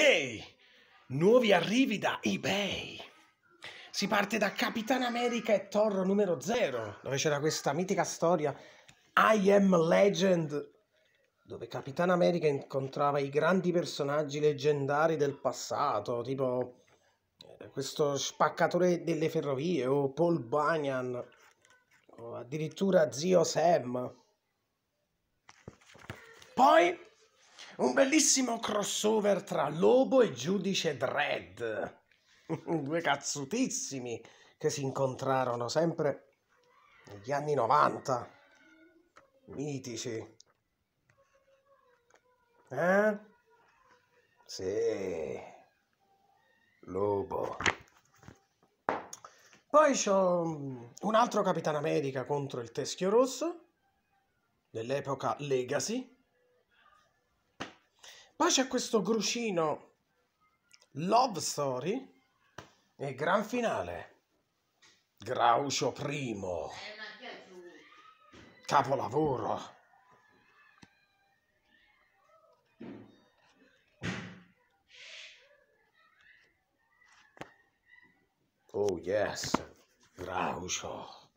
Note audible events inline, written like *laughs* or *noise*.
Ehi, nuovi arrivi da eBay. Si parte da Capitan America e Thor numero 0, dove c'era questa mitica storia I Am Legend, dove Capitan America incontrava i grandi personaggi leggendari del passato, tipo eh, questo spaccatore delle ferrovie o Paul Bunyan o addirittura zio Sam. Poi un bellissimo crossover tra Lobo e Giudice Dredd. *laughs* Due cazzutissimi che si incontrarono sempre negli anni 90. Mitici. Eh? Sì. Lobo. Poi c'ho un altro Capitan America contro il Teschio Rosso dell'epoca Legacy poi c'è questo grucino Love Story e gran finale. Graucio primo. Capolavoro. Oh yes, Graucio.